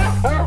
Oh.